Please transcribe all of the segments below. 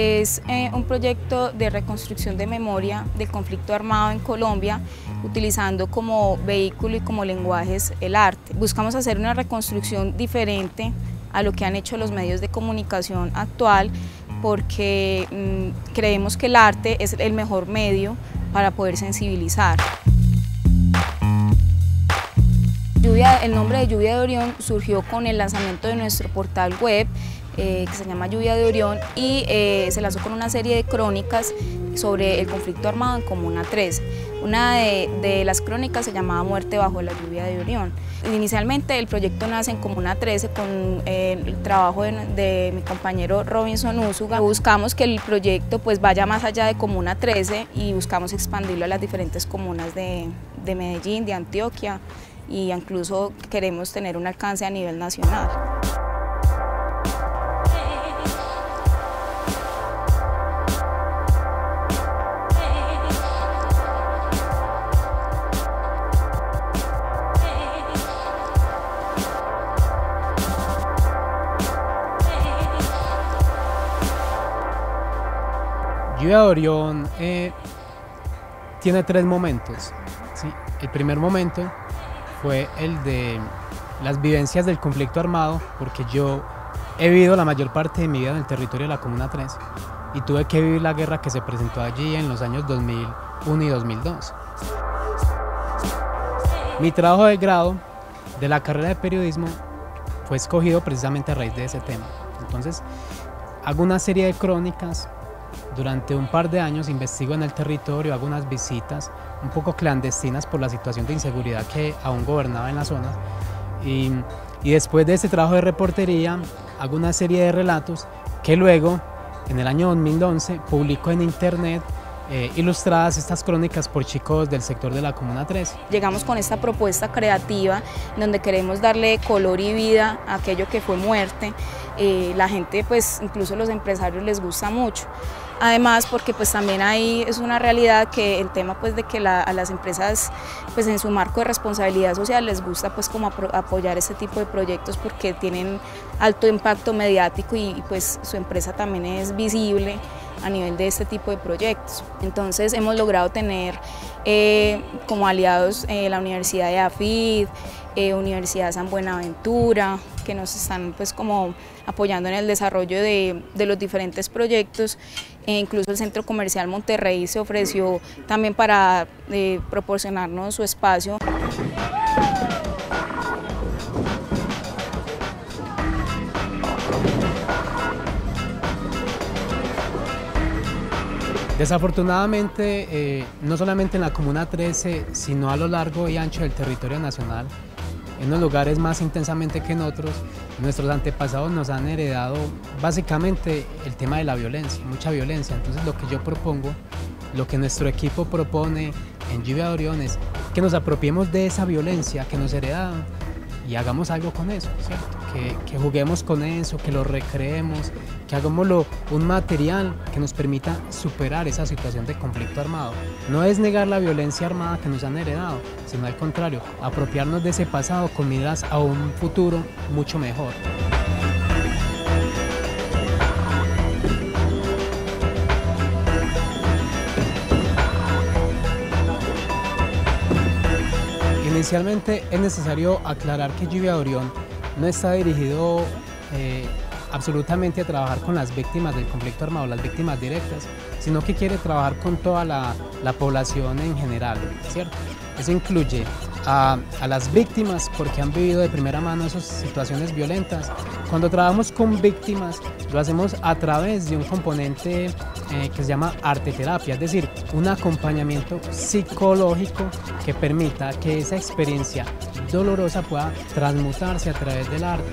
es eh, un proyecto de reconstrucción de memoria del conflicto armado en Colombia, utilizando como vehículo y como lenguajes el arte. Buscamos hacer una reconstrucción diferente a lo que han hecho los medios de comunicación actual, porque mm, creemos que el arte es el mejor medio para poder sensibilizar. el nombre de Lluvia de Orión surgió con el lanzamiento de nuestro portal web eh, que se llama Lluvia de Orión y eh, se lanzó con una serie de crónicas sobre el conflicto armado en Comuna 13. Una de, las crónicas se llamaba Muerte bajo la lluvia de Orión. Inicialmente el proyecto nace en Comuna 13 con eh, el trabajo de, mi compañero Robinson Úsuga. Buscamos que el proyecto pues vaya más allá de Comuna 13 y buscamos expandirlo a las diferentes comunas de, de Medellín, de Antioquia y incluso queremos tener un alcance a nivel nacional. Lluvia de Orión eh, tiene tres momentos. El primer momento fue el de las vivencias del conflicto armado, porque yo he vivido la mayor parte de mi vida en el territorio de la Comuna 3 y tuve que vivir la guerra que se presentó allí en los años 2001 y 2002. Mi trabajo de grado de la carrera de periodismo fue escogido precisamente a raíz de ese tema. Entonces, hago una serie de crónicas durante un par de años investigo en el territorio, hago unas visitas un poco clandestinas por la situación de inseguridad que aún gobernaba en la zona. Y, después de este trabajo de reportería, hago una serie de relatos que luego, en el año 2011, publico en internet eh, ilustradas estas crónicas por chicos del sector de la Comuna 3. Llegamos con esta propuesta creativa donde queremos darle color y vida a aquello que fue muerte. Eh, la gente, pues incluso los empresarios les gusta mucho. Además, porque pues también ahí es una realidad que el tema pues de que a las empresas pues en su marco de responsabilidad social les gusta pues como apoyar este tipo de proyectos porque tienen alto impacto mediático y, pues su empresa también es visible a nivel de este tipo de proyectos. Entonces hemos logrado tener eh, como aliados eh, la Universidad de AFID, eh, Universidad San Buenaventura, que nos están pues como apoyando en el desarrollo de, los diferentes proyectos. E incluso el Centro Comercial Monterrey se ofreció también para proporcionarnos su espacio. Desafortunadamente, eh, no solamente en la Comuna 13, sino a lo largo y ancho del territorio nacional, en unos lugares más intensamente que en otros, nuestros antepasados nos han heredado básicamente el tema de la violencia, mucha violencia. Entonces lo que yo propongo, lo que nuestro equipo propone en Lluvia de Orión es que nos apropiemos de esa violencia que nos heredaron y hagamos algo con eso, ¿cierto? Que, juguemos con eso, que lo recreemos, que hagámoslo un material que nos permita superar esa situación de conflicto armado. No es negar la violencia armada que nos han heredado, sino al contrario, apropiarnos de ese pasado con miras a un futuro mucho mejor. Inicialmente es necesario aclarar que Lluvia Orión no está dirigido eh, absolutamente a trabajar con las víctimas del conflicto armado, las víctimas directas, sino que quiere trabajar con toda la, población en general, ¿cierto? Eso incluye a, las víctimas porque han vivido de primera mano esas situaciones violentas. Cuando trabajamos con víctimas lo hacemos a través de un componente eh, que se llama arte terapia, es decir, un acompañamiento psicológico que permita que esa experiencia dolorosa pueda transmutarse a través del arte.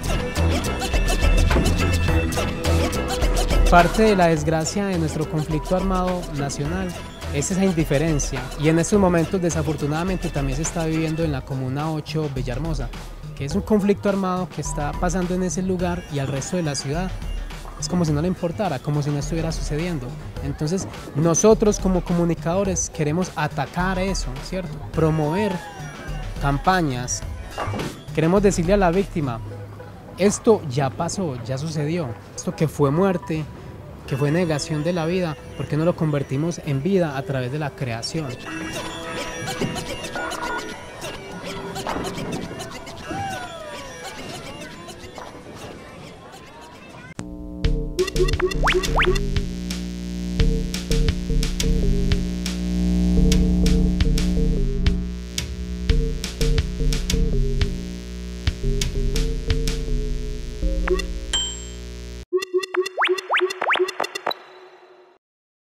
Parte de la desgracia de nuestro conflicto armado nacional es esa indiferencia y en estos momentos desafortunadamente también se está viviendo en la Comuna 8 Villahermosa, que es un conflicto armado que está pasando en ese lugar y al resto de la ciudad. Es como si no le importara, como si no estuviera sucediendo. Entonces nosotros como comunicadores queremos atacar eso, ¿cierto? Promover campañas. Queremos decirle a la víctima, esto ya pasó, ya sucedió. Esto que fue muerte, que fue negación de la vida, ¿por qué no lo convertimos en vida a través de la creación?